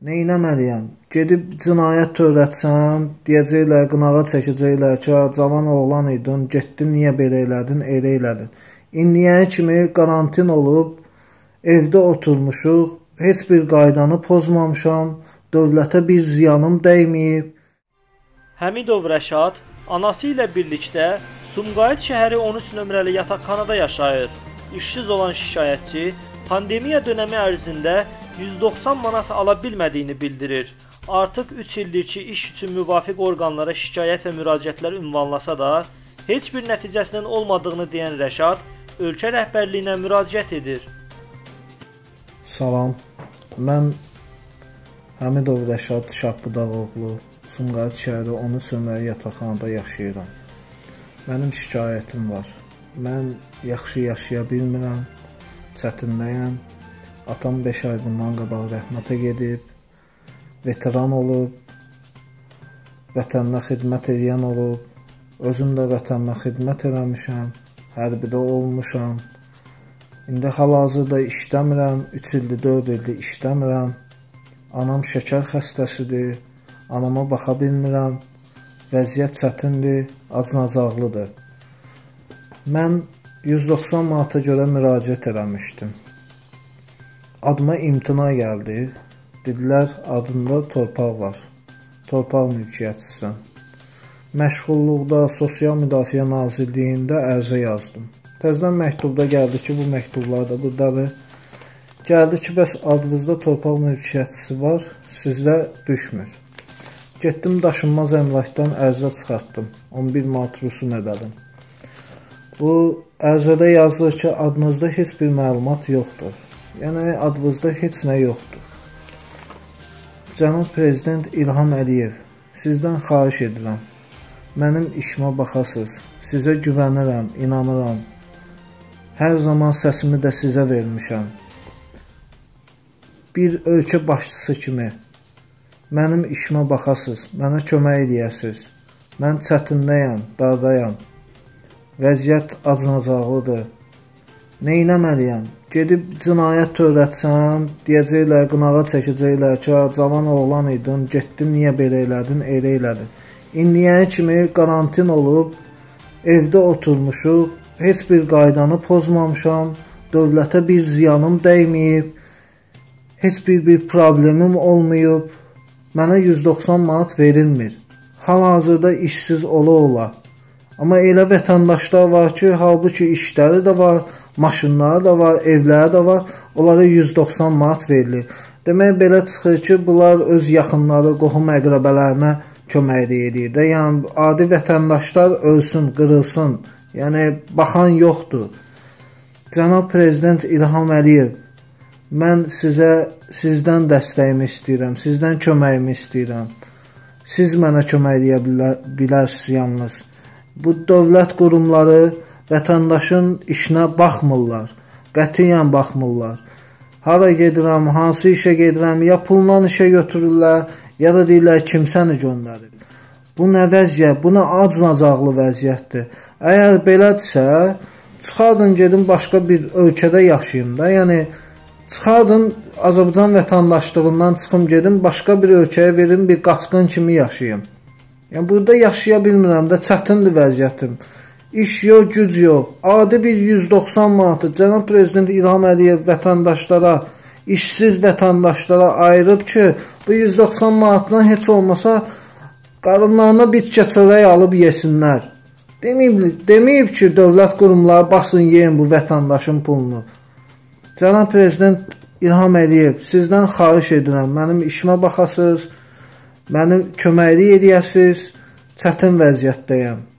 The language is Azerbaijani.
Neynəməliyəm? Gedib cinayət törətsəm, deyəcəklər, qınağa çəkəcəklər ki, cavan oğlan idin, getdin, niyə belə elədin, elə elədin. İndiyənə kimi karantin olub, evdə oturmuşuq, heç bir qaydanı pozmamışam, dövlətə bir ziyanım dəyməyib. Həmidov Rəşad anası ilə birlikdə Sumqayıt şəhəri 13 nömrəli yataqxanada yaşayır. İşsiz olan şikayətçi pandemiya dönəmi ərzində 190 manat ala bilmədiyini bildirir. Artıq 3 ildir ki, iş üçün müvafiq orqanlara şikayət və müraciətlər ünvanlasa da, heç bir nəticəsinin olmadığını deyən Rəşad ölkə rəhbərliyinə müraciət edir. Salam. Mən Həmidov Rəşad Şahbudağoğlu, Sumqayıt şəhəri 13 nömrəli yataqxanada yaşayıram. Mənim şikayətim var. Mən yaxşı yaşaya bilmirəm, çətindəyəm. Atam 5 ay bundan qabaq rəhmətə gedib. Veteran olub. Vətəninə xidmət edən olub. Özüm də vətənimə xidmət eləmişəm. Hərbidə olmuşam. İndi hal-hazırda işləmirəm. 3 ildir, 4 ildir işləmirəm. Anam şəkər xəstəsidir. Anama baxa bilmirəm. Vəziyyət çətindir, acınacaqlıdır. Mən 190 manata görə müraciət eləmişdim. Adıma imtina gəldi. Dedilər, adında torpaq var. Torpaq mülkiyyətçisən. Məşğulluqda Sosial Müdafiə Nazirliyində ərizə yazdım. Təzədən məktubda gəldi ki, bu məktublar da burdadır. Gəldi ki, bəs adınızda torpaq mülkiyyətçisi var, sizdə düşmür. Getdim daşınmaz əmlakdan ərizə çıxartdım. 11 manat rüsum ödədim. Bu ərizədə yazılır ki, adınızda heç bir məlumat yoxdur. Yəni adınızda heç nə yoxdur. Cənab prezident İlham Əliyev, sizdən xahiş edirəm. Mənim işimə baxasınız. Sizə güvənirəm, inanıram. Hər zaman səsimi də sizə vermişəm. Bir ölkə başçısı kimi mənim işimə baxasınız, mənə kömək eləyəsiniz. Mən çətindəyəm, dardayam. Vəziyyət acınacaqlıdır. Neynəməliyəm? Gedib cinayət törətsəm, deyəcəklər, qınağa çəkəcəklər ki, cavan oğlan idin, getdin, niyə belə elədin, elə elədin. İndiyənə kimi karantin olub, evdə oturmuşuq, heç bir qaydanı pozmamışam, dövlətə bir ziyanım dəyməyib, heç bir bir problemim olmayıb. Mənə 190 manat verilmir. Hal-hazırda işsiz ola-ola. Amma elə vətəndaşlar var ki, halbuki işləri də var, maşınları da var, evləri də var. Onlara 190 manat verilir. Demək belə çıxır ki, bunlar öz yaxınları, qohum əqrəbələrinə kömək edir də. Yəni adi vətəndaşlar ölsün, qırılsın. Yəni baxan yoxdur. Cənab prezident İlham Əliyev, mən sizə sizdən dəstəyimi istəyirəm, sizdən köməyimi istəyirəm. Siz mənə kömək edə bilər, bilərsiniz yalnız. Bu dövlət qurumları vətəndaşın işinə baxmırlar. Qətiyyən baxmırlar. Hara gedirəm, hansı işə gedirəm, ya pulla işə götürürlər, ya da deyirlər kimsəni göndərir. Bu nə vəziyyət? Bu nə acınacaqlı vəziyyətdir. Əgər belədirsə, çıxardın gedin başqa bir ölkədə yaşayın da. Yəni çıxardın Azərbaycan vətəndaşlığından çıxım gedim başqa bir ölkəyə verin, bir qaçqın kimi yaşayım. Yəni burada yaşaya bilmirəm də, çətindir vəziyyətim. İş yox, güc yox. Adi bir 190 manatı cənab prezident İlham Əliyev vətəndaşlara, işsiz vətəndaşlara ayırıb ki, bu 190 manatdan heç olmasa qarınlarına bitki çörək alıb yesinlər. Deməyib, deməyib ki, dövlət qurumları basın yeyin bu vətəndaşın pulunu. Cənab prezident İlham Əliyev, sizdən xahiş edirəm, mənim işimə baxasınız, mənim köməklik edəsiniz, çətin vəziyyətdəyəm.